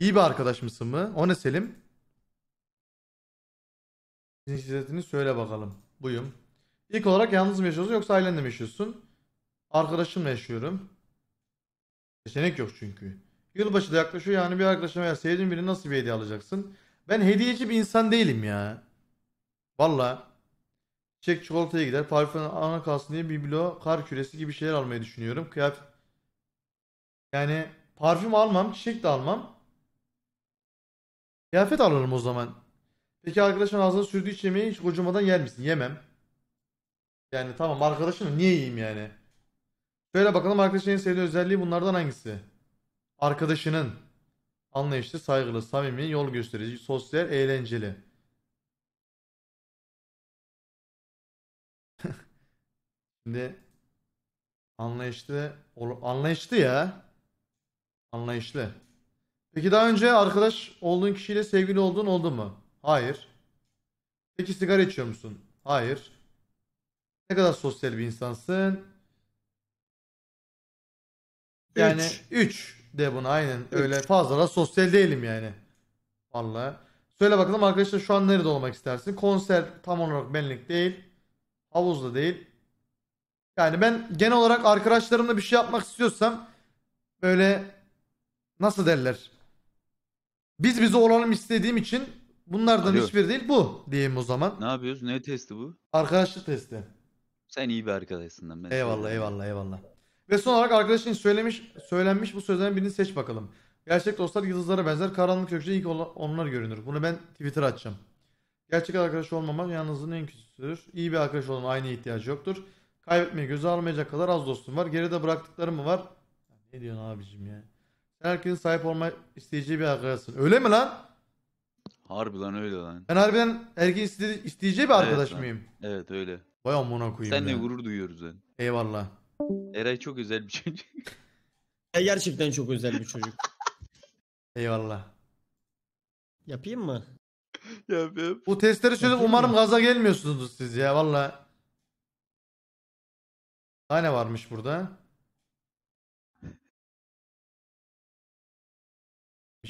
İyi bir arkadaş mısın mı? O ne Selim? Cinsiyetin söyle bakalım. Buyum. İlk olarak yalnız mı yaşıyorsun yoksa ailenle mi yaşıyorsun? Arkadaşımla yaşıyorum. Seçenek yok çünkü. Yılbaşı da yaklaşıyor yani bir arkadaşına veya sevdiğin birine nasıl bir hediye alacaksın? Ben hediyeci bir insan değilim ya. Valla. Çiçek çikolataya gider. Parfüm ana kalsın diye biblo, kar küresi gibi şeyler almayı düşünüyorum. Kıyafet... Yani parfüm almam, çiçek de almam. Kıyafet alırım o zaman. Peki arkadaşın ağzına sürdüğü yemeği hiç kocumadan yer misin? Yemem. Yani tamam arkadaşım niye yiyeyim yani? Söyle bakalım arkadaşın en sevdiği özelliği bunlardan hangisi? Arkadaşının anlayışlı, saygılı, samimi, yol gösterici, sosyal, eğlenceli. Şimdi anlayışlı, anlayışlı ya. Anlayışlı. Peki daha önce arkadaş olduğun kişiyle sevgili olduğun oldu mu? Hayır. Peki sigara içiyor musun? Hayır. Ne kadar sosyal bir insansın? Yani Üç. 3 de buna aynen. Öyle fazla da sosyal değilim yani. Vallahi. Söyle bakalım arkadaşlar şu an nerede olmak istersin? Konser tam olarak benlik değil. Havuzda değil. Yani ben genel olarak arkadaşlarımla bir şey yapmak istiyorsam böyle nasıl derler? Biz bize olalım istediğim için bunlardan Alo. hiçbir değil bu diyeyim o zaman. Ne yapıyoruz? Ne testi bu? Arkadaşlık testi. Sen iyi bir arkadaşsın lan. Ben Eyvallah söyleyeyim. eyvallah eyvallah. Ve son olarak arkadaşın söylemiş söylenmiş bu sözlerin birini seç bakalım. Gerçek dostlar yıldızlara benzer. Karanlık köşede ilk ola- onlar görünür. Bunu ben Twitter'a açacağım. Gerçek arkadaş olmamak yalnızlığın en kötüsüdür. İyi bir arkadaş olmanın aynı ihtiyacı yoktur. Kaybetmeyi göze almayacak kadar az dostum var. Geride bıraktıklarım mı var? Ne diyorsun abicim ya? Herkesin sahip olma isteyeceği bir arkadaşsın. Öyle mi lan? Harbi lan öyle lan. Ben harbiden herkesin iste- isteyeceği bir Evet arkadaş lan. mıyım? Evet öyle. Vay amına koyayım Seninle ya. gurur duyuyoruz lan. Eyvallah. Eray çok özel bir çocuk. Ya gerçekten çok özel bir çocuk. Eyvallah. Yapayım mı? ya ben... Bu testleri çözüp Yapayım umarım mı? gaza gelmiyorsunuz siz ya valla. Daha ne varmış burada?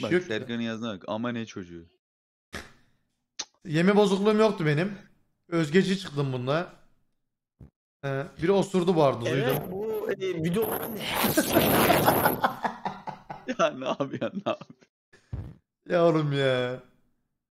Bak yok. Serkan'ın yazdığına bak. Ama ne çocuğu. Yeme bozukluğum yoktu benim. Özgeci çıktım bunda. Ee, biri osurdu bu arada Evet duydum. bu e, video Ya ne yapıyorsun ne yapıyorsun? Ya oğlum ya.